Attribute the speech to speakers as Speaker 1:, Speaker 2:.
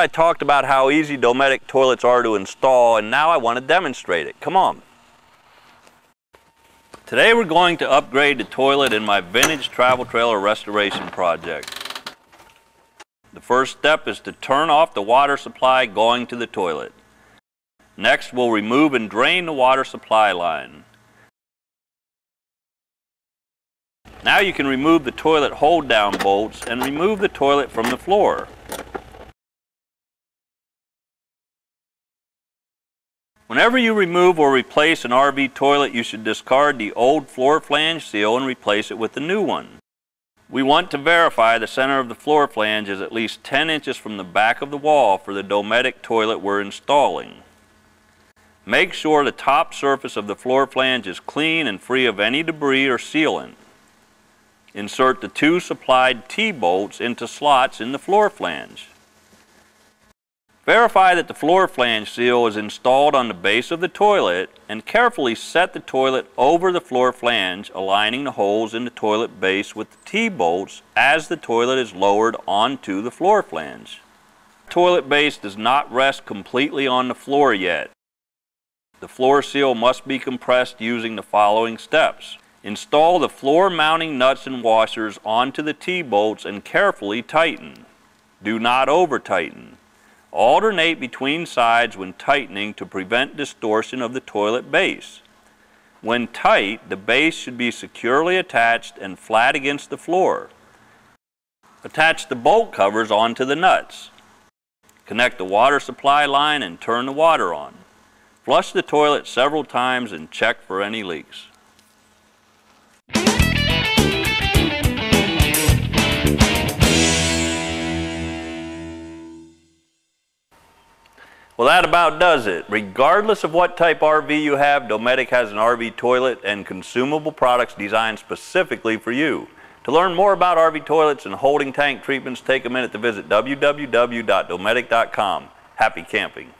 Speaker 1: I talked about how easy Dometic toilets are to install, and now I want to demonstrate it. Come on. Today we're going to upgrade the toilet in my vintage travel trailer restoration project. The first step is to turn off the water supply going to the toilet. Next, we'll remove and drain the water supply line. Now you can remove the toilet hold down bolts and remove the toilet from the floor. Whenever you remove or replace an RV toilet, you should discard the old floor flange seal and replace it with the new one. We want to verify the center of the floor flange is at least 10 inches from the back of the wall for the Dometic toilet we're installing. Make sure the top surface of the floor flange is clean and free of any debris or sealant. Insert the two supplied T-bolts into slots in the floor flange. Verify that the floor flange seal is installed on the base of the toilet and carefully set the toilet over the floor flange, aligning the holes in the toilet base with the T-bolts as the toilet is lowered onto the floor flange. The toilet base does not rest completely on the floor yet. The floor seal must be compressed using the following steps. Install the floor mounting nuts and washers onto the T-bolts and carefully tighten. Do not over tighten. Alternate between sides when tightening to prevent distortion of the toilet base. When tight, the base should be securely attached and flat against the floor. Attach the bolt covers onto the nuts. Connect the water supply line and turn the water on. Flush the toilet several times and check for any leaks. Well, that about does it. Regardless of what type RV you have, Dometic has an RV toilet and consumable products designed specifically for you. To learn more about RV toilets and holding tank treatments, take a minute to visit www.dometic.com. Happy camping.